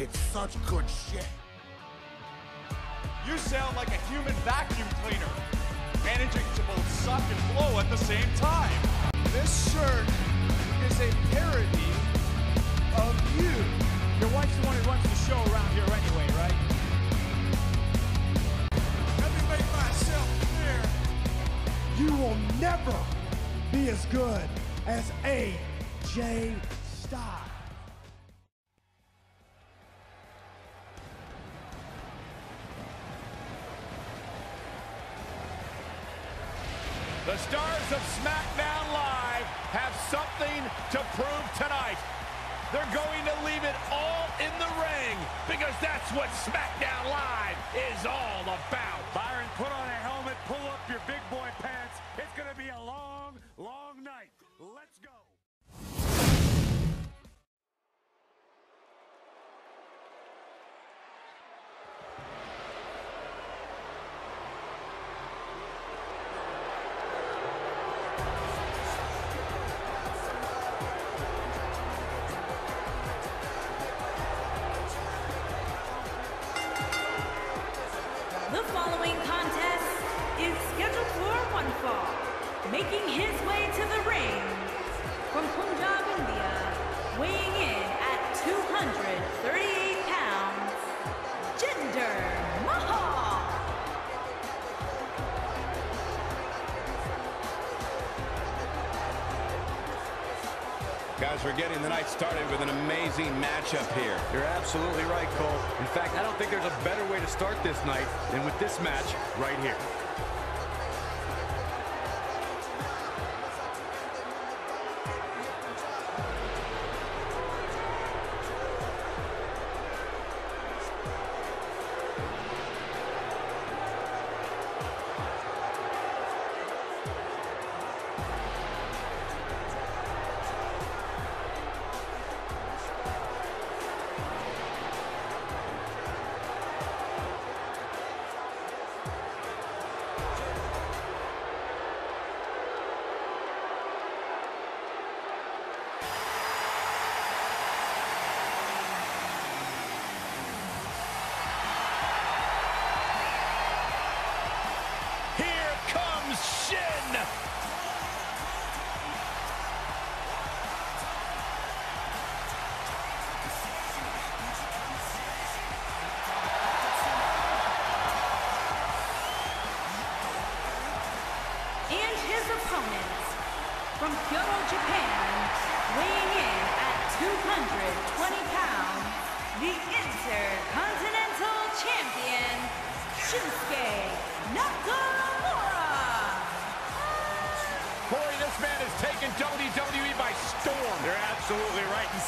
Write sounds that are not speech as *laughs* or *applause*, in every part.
It's such good shit. You sound like a human vacuum cleaner, managing to both suck and blow at the same time. This shirt is a parody of you. Your wife's the one who runs the show around here anyway, right? Let me make myself clear. You will never be as good as AJ Styles. The stars of SmackDown Live have something to prove tonight. They're going to leave it all in the ring because that's what SmackDown Live is all about. Night started with an amazing matchup here. You're absolutely right, Cole. In fact, I don't think there's a better way to start this night than with this match right here. Here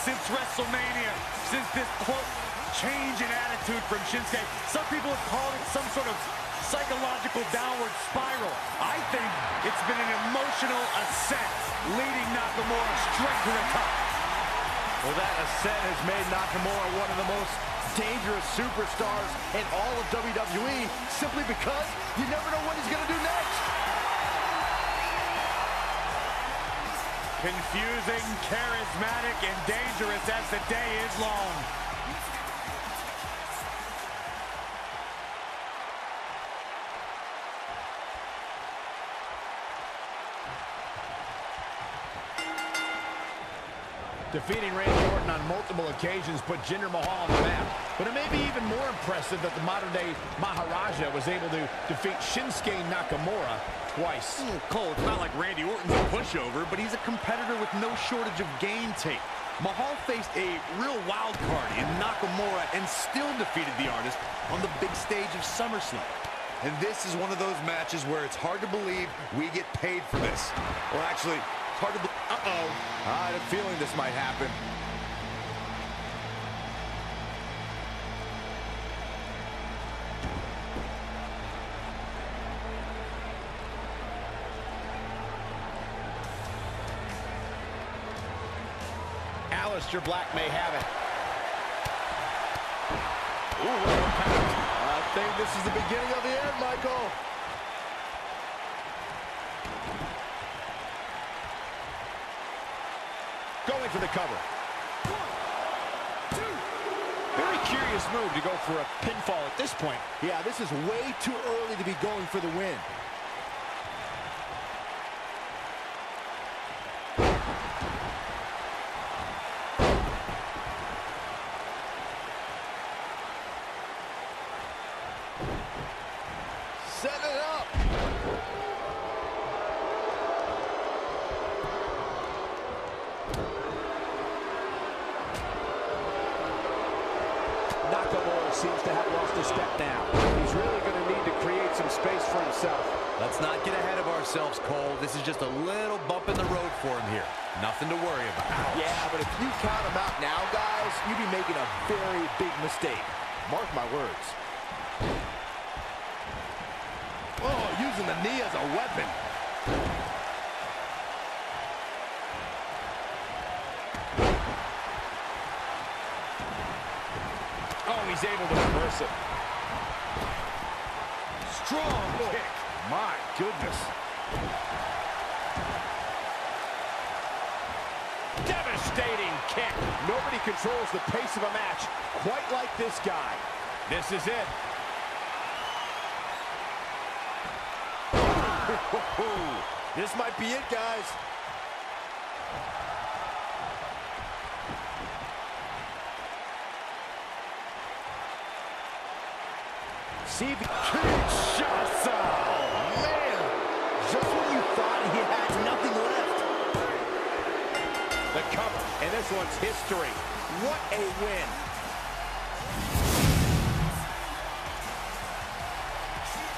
since WrestleMania, since this quote, change in attitude from Shinsuke, some people have called it some sort of psychological downward spiral. I think it's been an emotional ascent, leading Nakamura straight to the top. Well, that ascent has made Nakamura one of the most dangerous superstars in all of WWE simply because you never know what he's going to do next. Confusing, charismatic, and dangerous as the day is long. Defeating Randy Orton on multiple occasions put Jinder Mahal on the map. But it may be even more impressive that the modern-day Maharaja was able to defeat Shinsuke Nakamura twice. Hmm. Cole, it's not like Randy Orton's a pushover, but he's a competitor with no shortage of game tape. Mahal faced a real wild card in Nakamura and still defeated the artist on the big stage of SummerSlam. And this is one of those matches where it's hard to believe we get paid for this. Well, actually, it's hard to believe. Uh-oh. I had a feeling this might happen. Aleister Black may have it. Ooh, what a count. I think this is the beginning of the end, Michael. Going for the cover. Very curious move to go for a pinfall at this point. Yeah, this is way too early to be going for the win. Set it up. Nakamura seems to have lost a step now. He's really going to need to create some space for himself. Let's not get ahead of ourselves, Cole. This is just a little bump in the road for him here. Nothing to worry about. Yeah, but if you count him out now, guys, you'd be making a very big mistake. Mark my words. Oh, using the knee as a weapon. Oh, he's able to reverse it. Strong kick. My goodness. Devastating kick. Nobody controls the pace of a match quite like this guy. This is it. *laughs* This might be it, guys. He... Kinshasa! Man, just when you thought he had nothing left. The cover, and this one's history. What a win.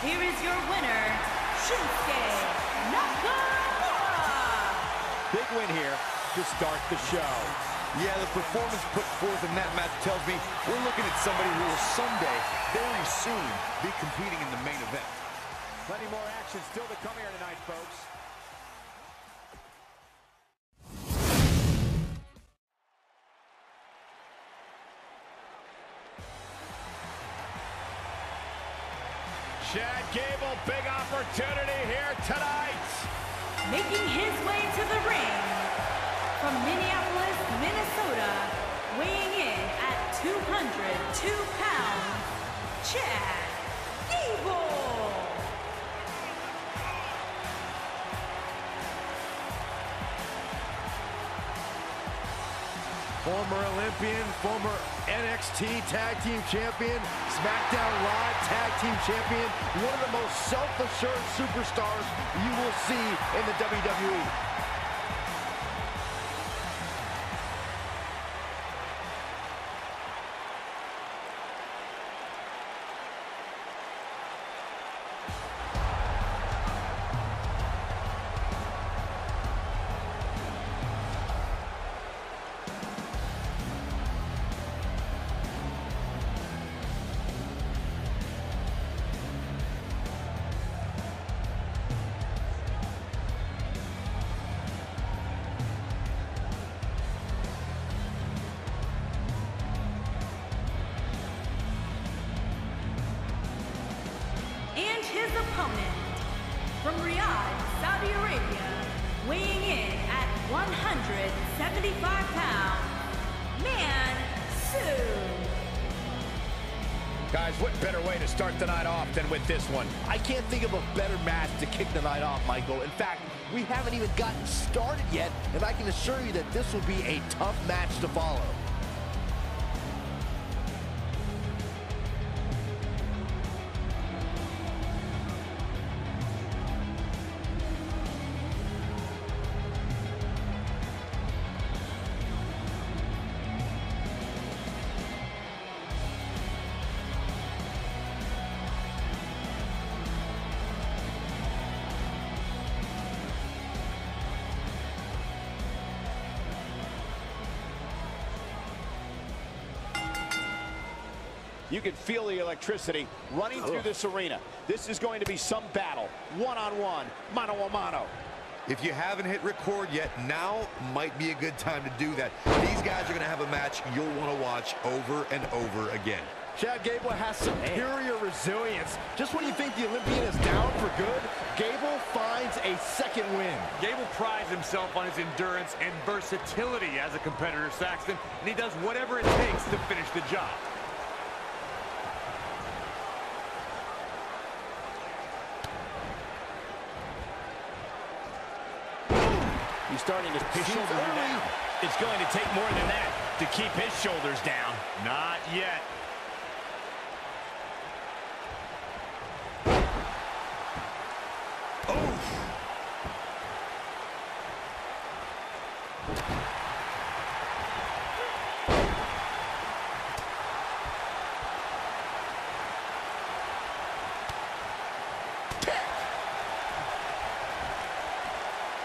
Here is your winner, Shinsuke Nakamura. Big win here to start the show. Yeah, the performance put forth in that match tells me we're looking at somebody who will someday, very soon, be competing in the main event. Plenty more action still to come here tonight, folks. Chad Gable, big opportunity here tonight. Making his way to the ring from Minneapolis, Minnesota, weighing in at 202 pounds, Chad Gable. Former Olympian, former NXT Tag Team Champion, SmackDown Live Tag Team Champion, one of the most self-assured superstars you will see in the. WWE. Opponent from Riyadh, Saudi Arabia, weighing in at 175 pounds, Mansoor. Guys, what better way to start the night off than with this one? I can't think of a better match to kick the night off, Michael. In fact, we haven't even gotten started yet, and I can assure you that this will be a tough match to follow. Can feel the electricity running through this arena. This is going to be some battle, one-on-one, mano-a-mano. If you haven't hit record yet, now might be a good time to do that. These guys are going to have a match you'll want to watch over and over again. Chad Gable has superior resilience. Just when you think the Olympian is down for good, Gable finds a second win. Gable prides himself on his endurance and versatility as a competitor, Saxton, and he does whatever it takes to finish the job. Starting to His shoulders are down. It's going to take more than that to keep his shoulders down. Not yet.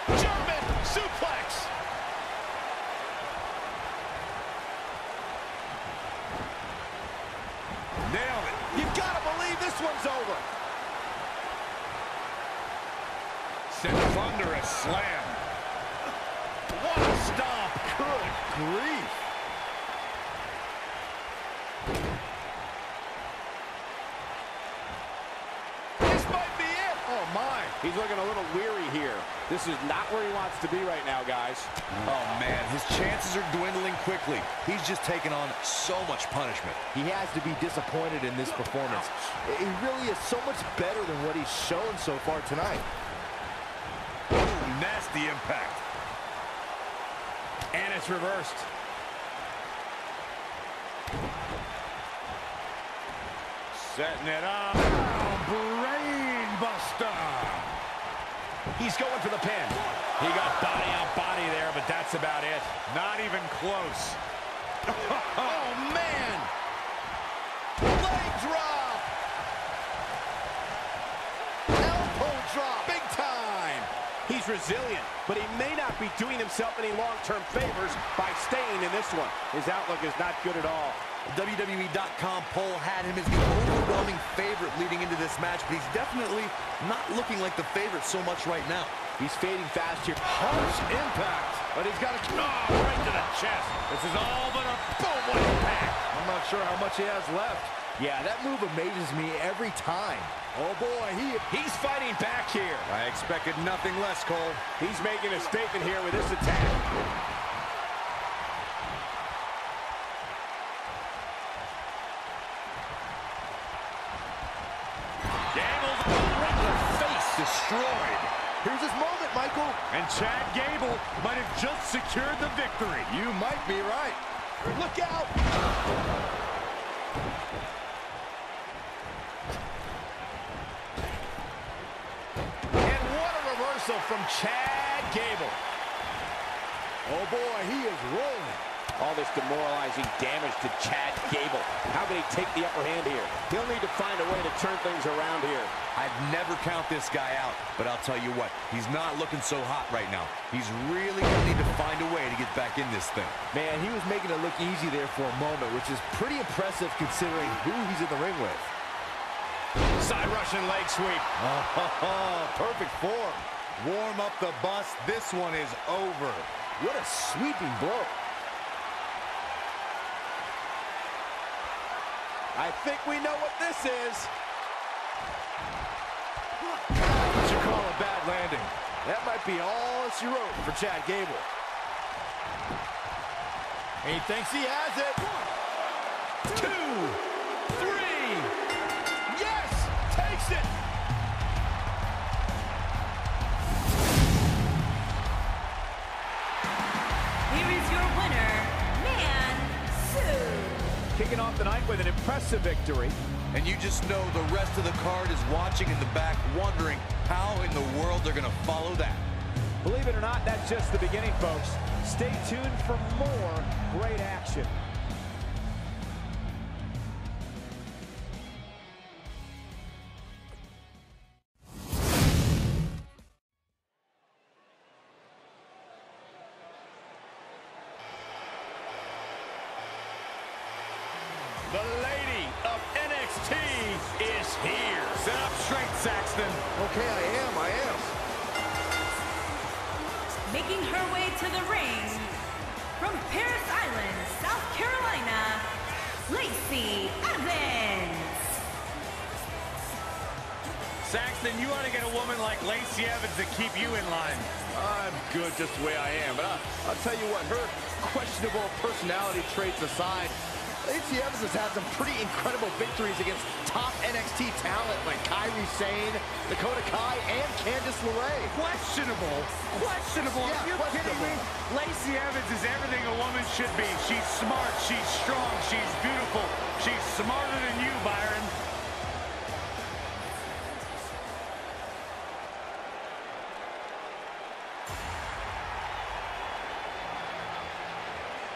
German suplex. Nailed it. You've got to believe this one's over. Sent thunderous slam. What a stomp. Good grief. This might be it. Oh, my. He's looking a little weary here. This is not where he wants to be right now, guys. Oh, man, his chances are dwindling quickly. He's just taken on so much punishment. He has to be disappointed in this performance. He really is so much better than what he's shown so far tonight. Nasty impact. And it's reversed. Setting it up. Brain buster. He's going for the pin. He got body on body there, but that's about it. Not even close. *laughs* Oh, man. Leg drop. Elbow drop. Big time. He's resilient, but he may not be doing himself any long-term favors by staying in this one. His outlook is not good at all. WWE.com poll had him as the overwhelming favorite leading into this match, but he's definitely not looking like the favorite so much right now. He's fading fast here. Harsh impact. But he's got a... Oh, right to the chest. This is all but a boom. What impact. I'm not sure how much he has left. Yeah, that move amazes me every time. Oh, boy. He He's fighting back here. I expected nothing less, Cole. He's making a statement here with this attack. Gable's right to the face. Destroyed. Here's his moment, Michael. And Chad Gable might have just secured the victory. You might be right. Look out. And what a reversal from Chad Gable. Oh, boy. He is rolling. All this demoralizing damage to Chad Gable. How can he take the upper hand here? He'll need to find a way to turn things around here. I'd never count this guy out, but I'll tell you what, he's not looking so hot right now. He's really going to need to find a way to get back in this thing. Man, he was making it look easy there for a moment, which is pretty impressive considering who he's in the ring with. Side Russian leg sweep. Oh, *laughs* Perfect form. Warm up the bus. This one is over. What a sweeping blow. I think we know what this is. What you call a bad landing. That might be all she wrote for Chad Gable. He thinks he has it. Two, three. Yes, takes it. Kicking off the night with an impressive victory. And you just know the rest of the card is watching in the back, wondering how in the world they're going to follow that. Believe it or not, that's just the beginning, folks. Stay tuned for more great action. The lady of NXT is here. Set up straight, Saxton. Okay, I am, I am. Making her way to the ring from Parris Island, South Carolina, Lacey Evans. Saxton, you want to get a woman like Lacey Evans to keep you in line. I'm good just the way I am, but I'll, I'll tell you what, her questionable personality traits aside, Lacey Evans has had some pretty incredible victories against top NXT talent like Kairi Sane, Dakota Kai, and Candice LeRae. Questionable. Questionable. Yeah, Are you kidding me? Lacey Evans is everything a woman should be. She's smart. She's strong. She's beautiful. She's smarter than you, Byron.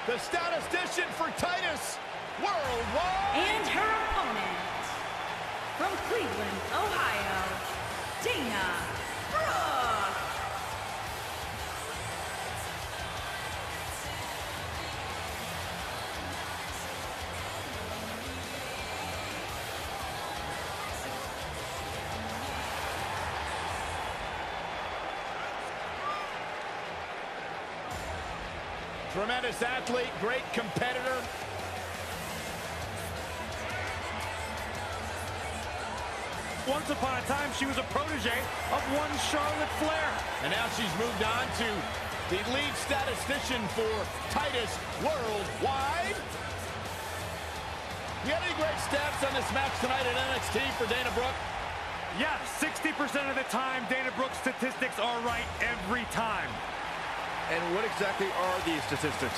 The statistician for Titus Worldwide. And her opponent, from Cleveland, Ohio, Dana Brooke. Tremendous athlete, great competitor. Once upon a time, she was a protege of one Charlotte Flair. And now she's moved on to the lead statistician for Titus Worldwide. You got any great stats on this match tonight at NXT for Dana Brooke? Yeah, 60% of the time, Dana Brooke's statistics are right every time. And what exactly are these statistics?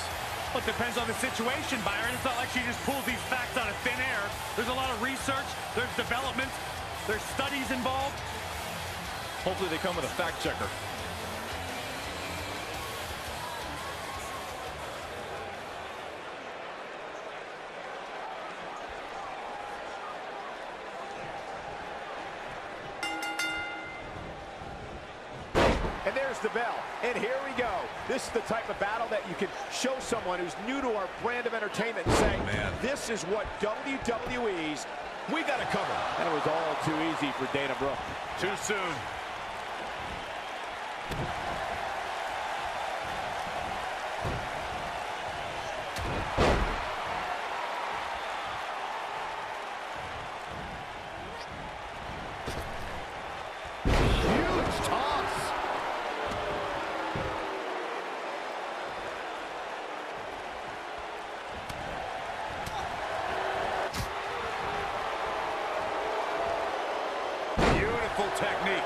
Well, it depends on the situation, Byron. It's not like she just pulls these facts out of thin air. There's a lot of research, there's development, there's studies involved. Hopefully they come with a fact checker. And there's the bell. And here we go. This is the type of battle that you can show someone who's new to our brand of entertainment and say, Man. this is what WWE's We got to cover. And it was all too easy for Dana Brooke. Too soon. Huge toss. Beautiful technique.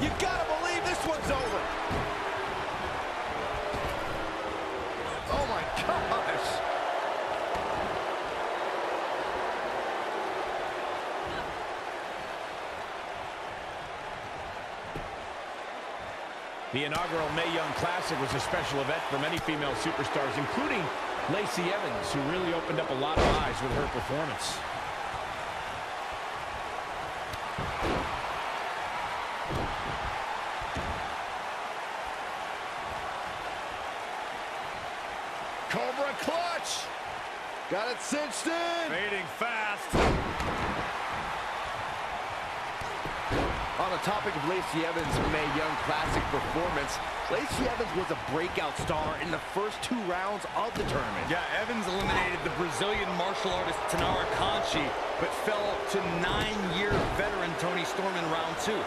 You gotta believe this one's over. Oh my gosh! The inaugural Mae Young Classic was a special event for many female superstars, including Lacey Evans, who really opened up a lot of eyes with her performance. Cobra clutch. Got it cinched in! Fading fast. On the topic of Lacey Evans' Mae Young Classic performance, Lacey Evans was a breakout star in the first two rounds of the tournament. Yeah, Evans eliminated the Brazilian martial artist Taynara Conti, but fell to nine-year veteran Toni Storm in round two.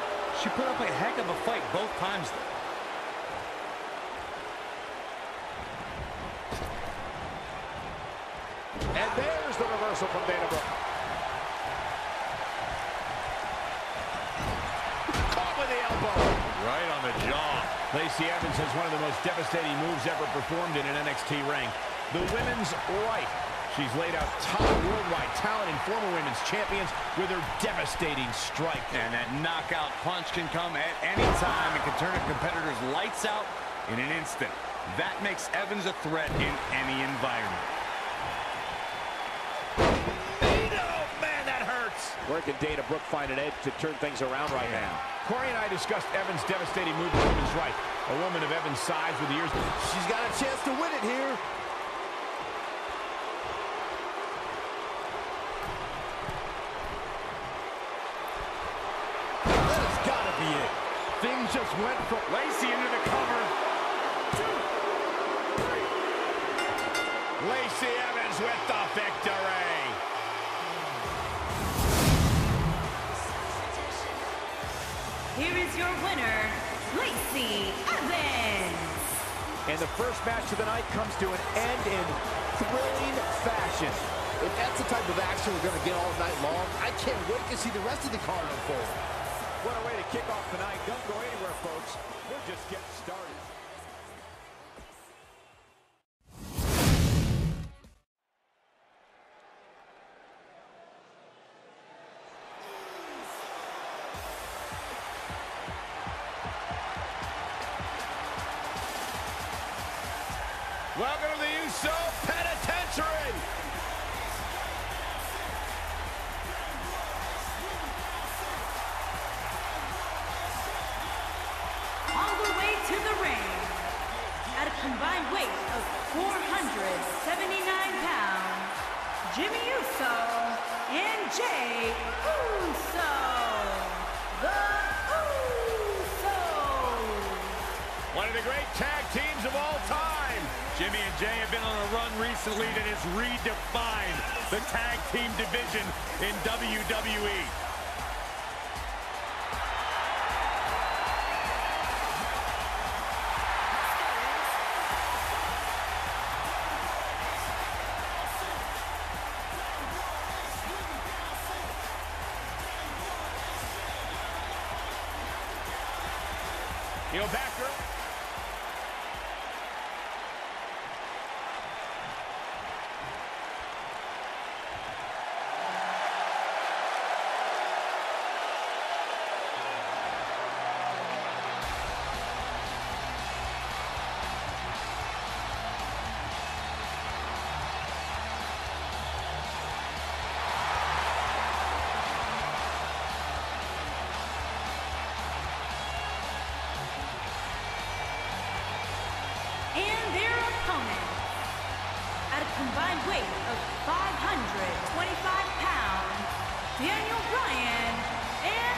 She put up a heck of a fight both times, though. And there's the reversal from Dana Brooke. Lacey Evans has one of the most devastating moves ever performed in an NXT ring. The women's right. She's laid out top worldwide talent and former women's champions with her devastating strike. And that knockout punch can come at any time and can turn a competitor's lights out in an instant. That makes Evans a threat in any environment. Oh, man, that hurts. Where can Dana Brooke find an edge to turn things around right now? Corey and I discussed Evans' devastating move to women's right. A woman of Evans' size with the years. She's got a chance to win it here. That has got to be it. Things just went from Lacey into the your winner, Lacey Evans. And the first match of the night comes to an end in thrilling fashion. If that's the type of action we're going to get all night long, I can't wait to see the rest of the card unfold. What a way to kick off the night. Don't go anywhere, folks. We're just getting started. Welcome to the USO Penitentiary. On the way to the ring, at a combined weight of 479 pounds, Jimmy Uso and Jey Uso. The Usos. One of the great tag teams of all time. Jimmy and Jay have been on a run recently that has redefined the tag team division in. WWE. Combined weight of 525 pounds, Daniel Bryan and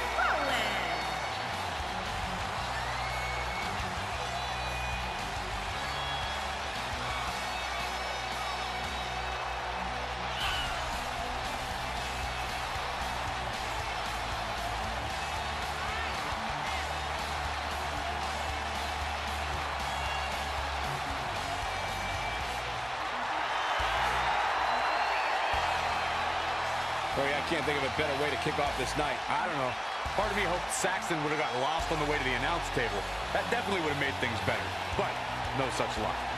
can't think of a better way to kick off this night. I don't know. Part of me hoped Saxton would have got lost on the way to the announce table. That definitely would have made things better. But no such luck.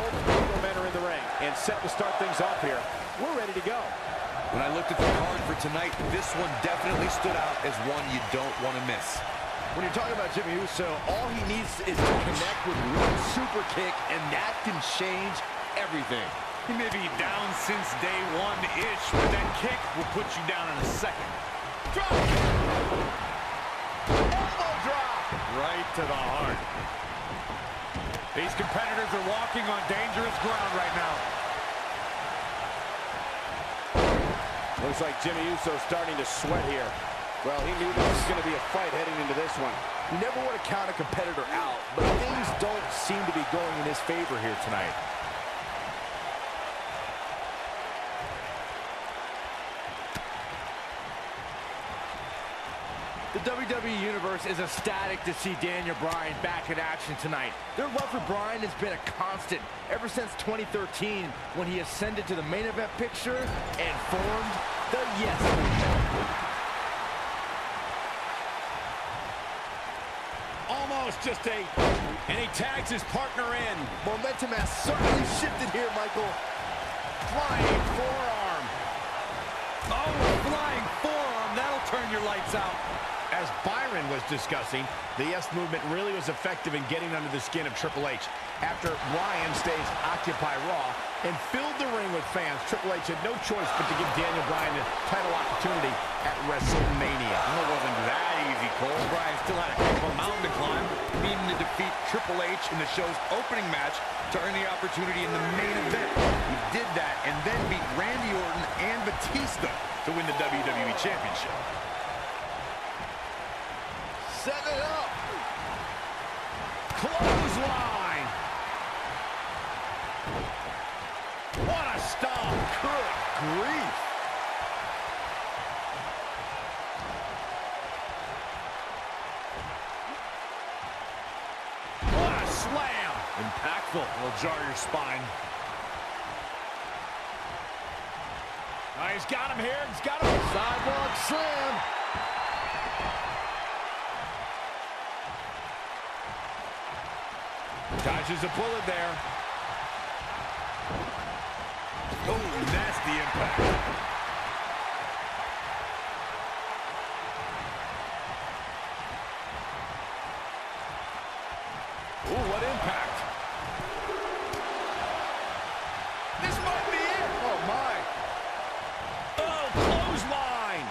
Both legal men are in the ring and set to start things off here. We're ready to go. When I looked at the card for tonight, this one definitely stood out as one you don't want to miss. When you're talking about Jimmy Uso, all he needs is to connect with one super kick, and that can change everything. He may be down since day one-ish, but that kick will put you down in a second. Drop. Elbow drop. Right to the heart. These competitors are walking on dangerous ground right now. Looks like Jimmy Uso's starting to sweat here. Well, he knew this was going to be a fight heading into this one. You never want to count a competitor out, but things don't seem to be going in his favor here tonight. The WWE Universe is ecstatic to see Daniel Bryan back in action tonight. Their love for Bryan has been a constant ever since 2013 when he ascended to the main event picture and formed the Yes Movement. Almost just a... And he tags his partner in. Momentum has certainly shifted here, Michael. Flying forearm. Oh, flying forearm. That'll turn your lights out. As Byron was discussing, the yes movement really was effective in getting under the skin of Triple H. After Ryan stays Occupy Raw and filled the ring with fans, Triple H had no choice but to give Daniel Bryan the title opportunity at WrestleMania. Well, it wasn't that easy, Cole. Bryan still had a heck of a mountain to climb, needing to defeat Triple H in the show's opening match to earn the opportunity in the main event. He did that and then beat Randy Orton and Batista to win the WWE Championship. Set it up. Clothesline. What a stomp. Good grief. What a slam. Impactful. Will jar your spine. Oh, he's got him here. He's got him. Sidewalk slam. Dodges a bullet there. Oh, nasty impact. Ooh, what impact. This might be it. Oh, my. Oh, clothesline.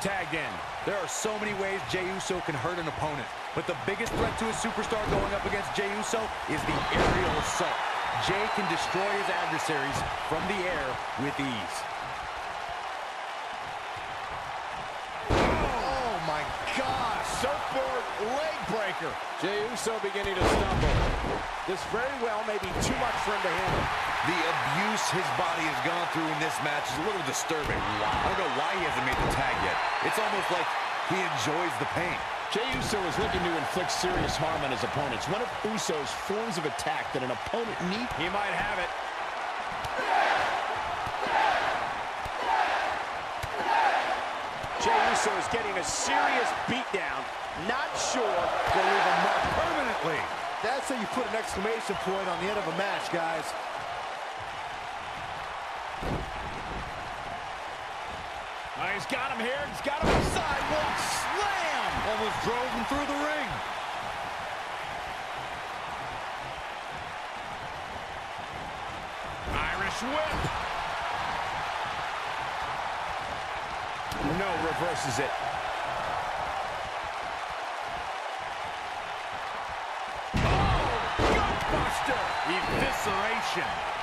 Tagged in. There are so many ways Jey Uso can hurt an opponent, but the biggest threat to a superstar going up against Jey Uso is the aerial assault. Jey can destroy his adversaries from the air with ease. Oh, oh my God. Surfboard leg breaker. Jey Uso beginning to stumble. This very well may be too much for him to handle. The abuse his body has gone through in this match is a little disturbing. I don't know why he hasn't made the tag yet. It's almost like he enjoys the pain. Jey Uso is looking to inflict serious harm on his opponents. One of Uso's forms of attack that an opponent needs. He might have it. Jey Uso is getting a serious beatdown. Not sure to leave a mark permanently. That's how you put an exclamation point on the end of a match, guys. Oh, he's got him here. He's got him. inside. Sidewalk slam. Almost drove him through the ring. Irish whip. No, reverses it. Oh, gutbuster. Evisceration.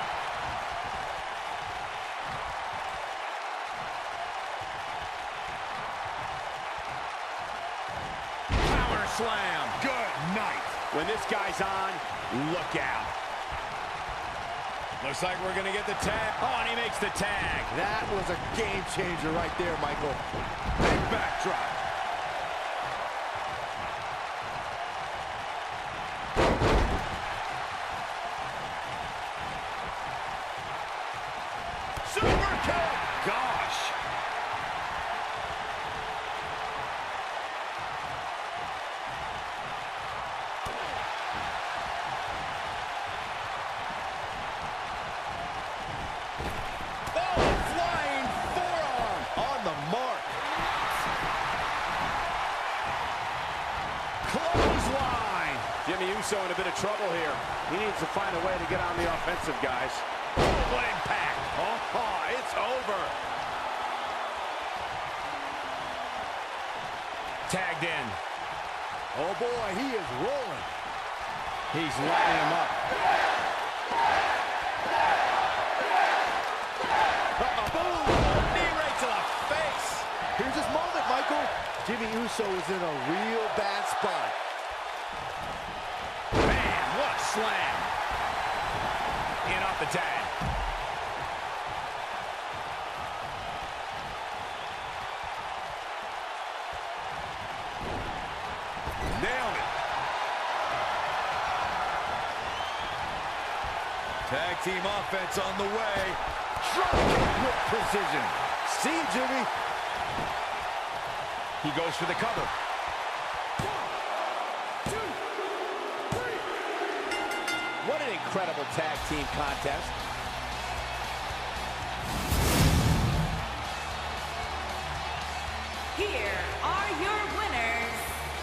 This guy's on, Look out. Looks like we're going to get the tag. Oh, and he makes the tag. That was a game changer right there, Michael. Big backdrop. Super kick. Gosh. Oh, flying forearm. On the mark. Clothesline. Jimmy Uso in a bit of trouble here. He needs to find a way to get on guys. Oh, what impact. Oh, oh it's over. Tagged in. Oh, boy, he is rolling. He's lighting him up. Here's his moment, Michael. Jimmy Uso is in a real bad spot. Man, what a slam. Off the tag. Nailed it. Tag team offense on the way. Drop with precision. See, Jimmy. He goes for the cover. incredible tag team contest. Here are your winners,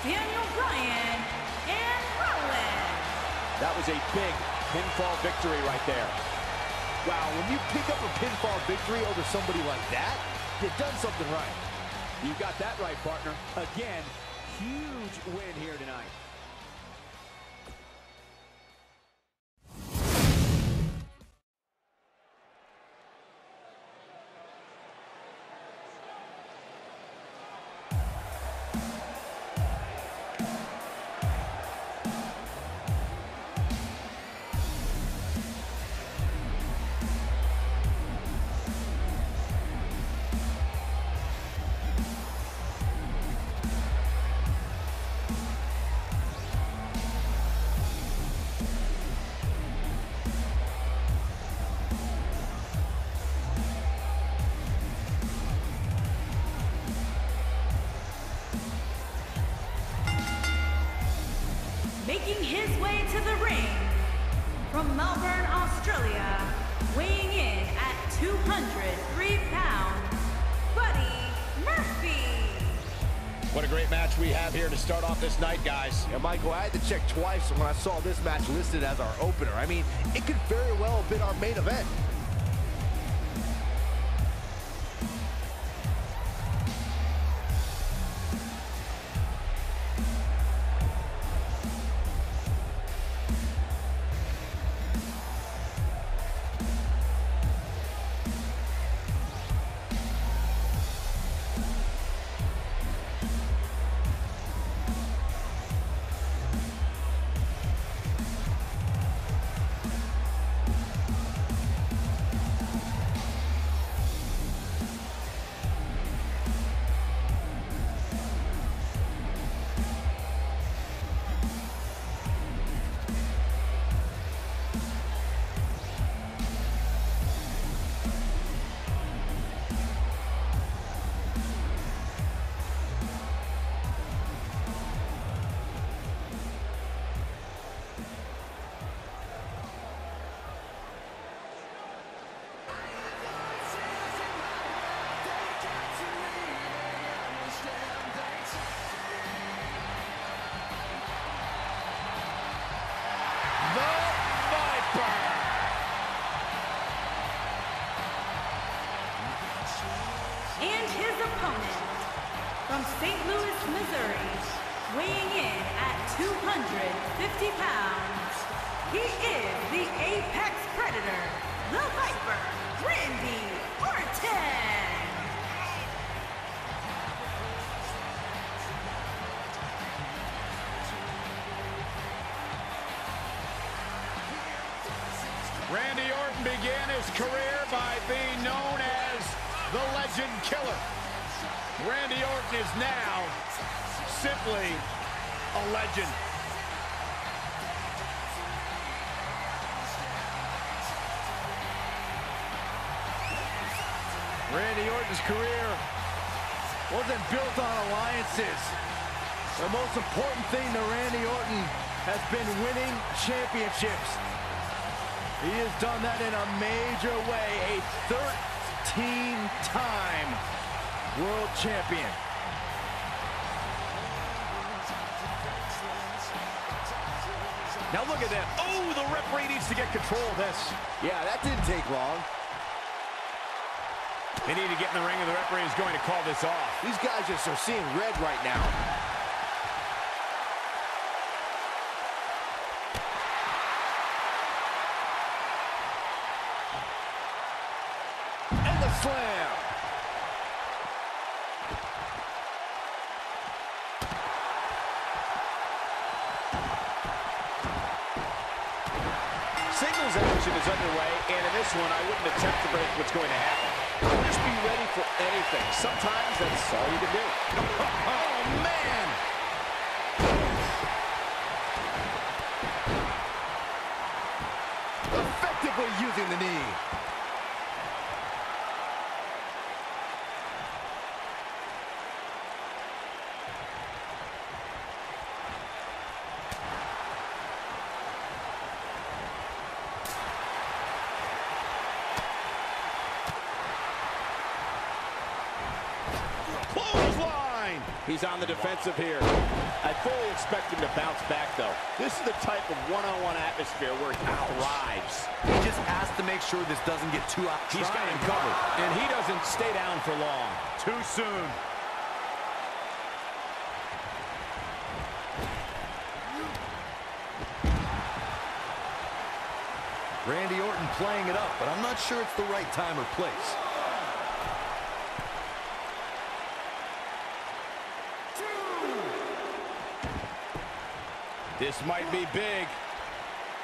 Daniel Bryan and Rowan. That was a big pinfall victory right there. Wow, when you pick up a pinfall victory over somebody like that, you've done something right. You got that right, partner. Again, huge win here tonight. His way to the ring from Melbourne, Australia, weighing in at 203 pounds, Buddy Murphy. What a great match we have here to start off this night, guys. Yeah, Michael, I had to check twice when I saw this match listed as our opener. I mean, it could very well have been our main event. Randy Orton began his career by being known as the Legend Killer. Randy Orton is now simply a legend. Randy Orton's career wasn't built on alliances. The most important thing to Randy Orton has been winning championships. He has done that in a major way, a 13-time world champion. Now look at that. Oh, the referee needs to get control of this. Yeah, that didn't take long. They need to get in the ring and the referee is going to call this off. These guys just are seeing red right now. Slam. Singles action is underway, and in this one, I wouldn't attempt to predict what's going to happen. Just be ready for anything. Sometimes that's all you can do. *laughs* Oh, man! Effectively using the knee. Clothesline. line. He's on the defensive here. I fully expect him to bounce back, though. This is the type of one-on-one -on -one atmosphere where he thrives. He just has to make sure this doesn't get too out. He's got him covered, and he doesn't stay down for long. Too soon. Randy Orton playing it up, but I'm not sure it's the right time or place. This might be big.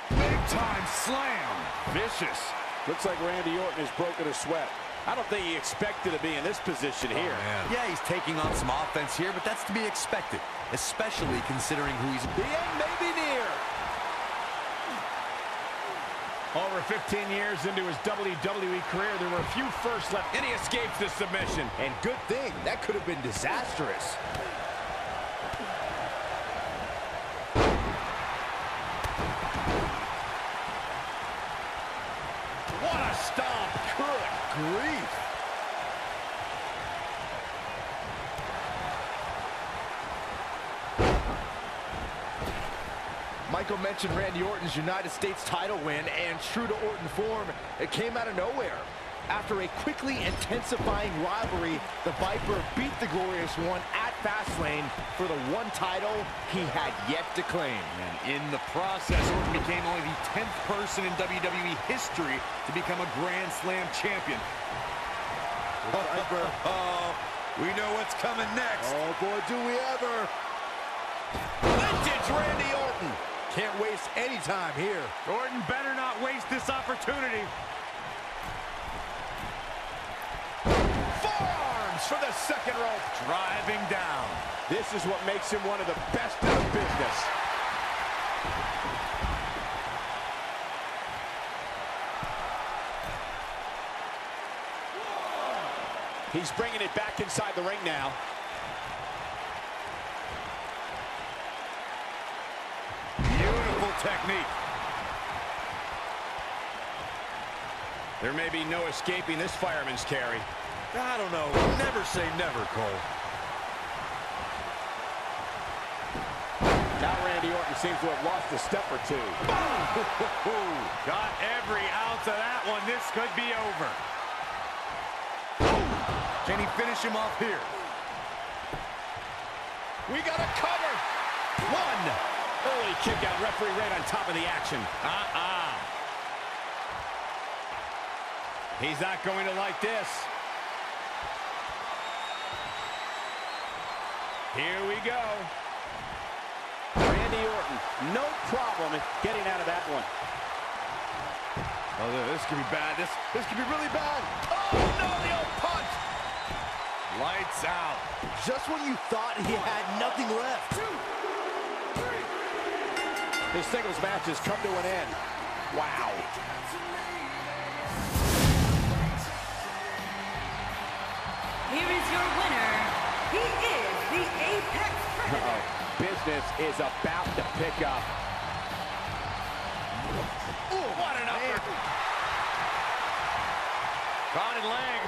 Big time slam. Vicious. Looks like Randy Orton has broken a sweat. I don't think he expected to be in this position oh, here. Oh, yeah, he's taking on some offense here, but that's to be expected, especially considering who he's... The end may be near. Over 15 years into his WWE career, there were a few firsts left, and he escapes the submission. And good thing, that could have been disastrous. What a stomp. Good grief. Michael mentioned Randy Orton's United States title win, and true to Orton form, it came out of nowhere. After a quickly intensifying rivalry, the Viper beat the Glorious One at Fastlane for the one title he had yet to claim. And in the process, Orton became only the 10th person in WWE history to become a Grand Slam champion. *laughs* Oh, we know what's coming next. Oh boy, do we ever. Vintage Randy. Can't waste any time here. Orton better not waste this opportunity. Forearms for the second rope. Driving down. This is what makes him one of the best in the business. He's bringing it back inside the ring now. Beautiful technique. There may be no escaping this fireman's carry. I don't know. Never say never, Cole. Now Randy Orton seems to have lost a step or two. *laughs* Got every ounce of that one. This could be over. Can he finish him off here? We got a cover. One. Early kick out. Referee right on top of the action. Uh-uh. He's not going to like this. Here we go. Randy Orton, no problem getting out of that one. Oh, this could be bad. This, this could be really bad. Oh, no, the old punch. Lights out. Just when you thought he had nothing left. His singles match has come to an end. Wow. Here is your winner. He is the Apex Predator. Uh-oh. *laughs* Business is about to pick up. Ooh, what an upper. Crowded leg.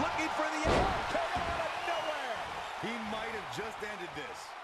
Looking for the out. Come out of nowhere. He might have just ended this.